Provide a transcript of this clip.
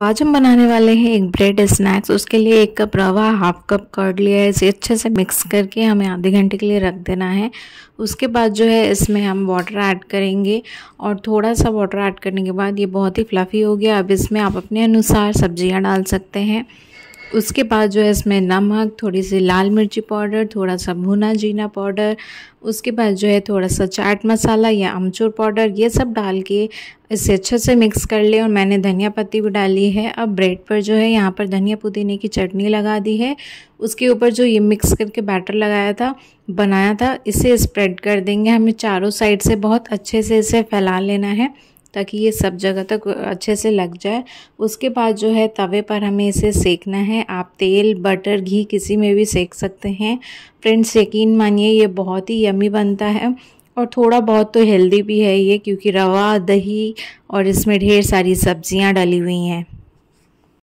आज हम बनाने वाले हैं एक ब्रेड स्नैक्स उसके लिए एक कप रवा हाफ़ कप कर्ड लिया है, इसे अच्छे से मिक्स करके हमें आधे घंटे के लिए रख देना है। उसके बाद जो है, इसमें हम वाटर ऐड करेंगे और थोड़ा सा वाटर ऐड करने के बाद ये बहुत ही फ्लफ़ी हो गया। अब इसमें आप अपने अनुसार सब्ज़ियाँ डाल सकते हैं। उसके बाद जो है इसमें नमक थोड़ी सी लाल मिर्ची पाउडर थोड़ा सा भुना जीना पाउडर, उसके बाद जो है थोड़ा सा चाट मसाला या अमचूर पाउडर, ये सब डाल के इसे अच्छे से मिक्स कर ले और मैंने धनिया पत्ती भी डाली है। अब ब्रेड पर जो है यहाँ पर धनिया पुदीने की चटनी लगा दी है। उसके ऊपर जो ये मिक्स करके बैटर लगाया था, बनाया था, इसे स्प्रेड कर देंगे। हमें चारों साइड से बहुत अच्छे से इसे फैला लेना है। ताकि ये सब जगह तक अच्छे से लग जाए। उसके बाद जो है तवे पर हमें इसे सेकना है। आप तेल, बटर, घी किसी में भी सेक सकते हैं। फ्रेंड्स, यकीन मानिए, ये बहुत ही यमी बनता है। और थोड़ा बहुत तो हेल्दी भी है ये, क्योंकि रवा, दही और इसमें ढेर सारी सब्ज़ियाँ डली हुई हैं।